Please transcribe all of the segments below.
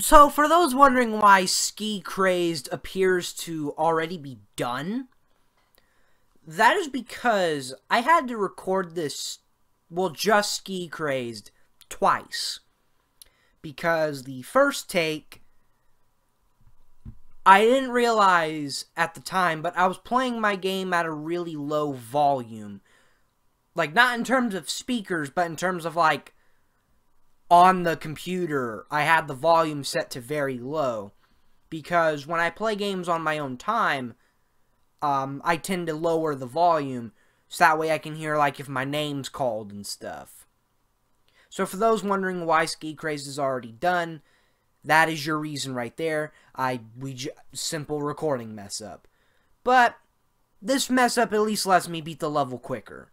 So, for those wondering why Ski Crazed appears to already be done, that is because I had to record this, well, just Ski Crazed twice. Because the first take, I didn't realize at the time, but I was playing my game at a really low volume. Like, not in terms of speakers, but in terms of, like, on the computer, I had the volume set to very low. Because when I play games on my own time, um, I tend to lower the volume so that way I can hear, like, if my name's called and stuff. So for those wondering why Ski Craze is already done, that is your reason right there. I we j- simple recording mess up. But this mess up at least lets me beat the level quicker.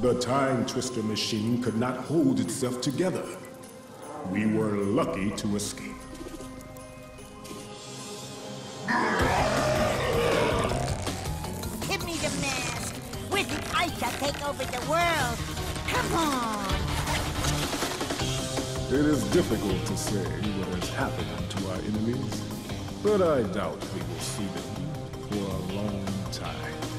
The Time Twister machine could not hold itself together. We were lucky to escape. Give me the mask. With it, I shall take over the world. Come on. It is difficult to say what has happened to our enemies, but I doubt we will see them for a long time.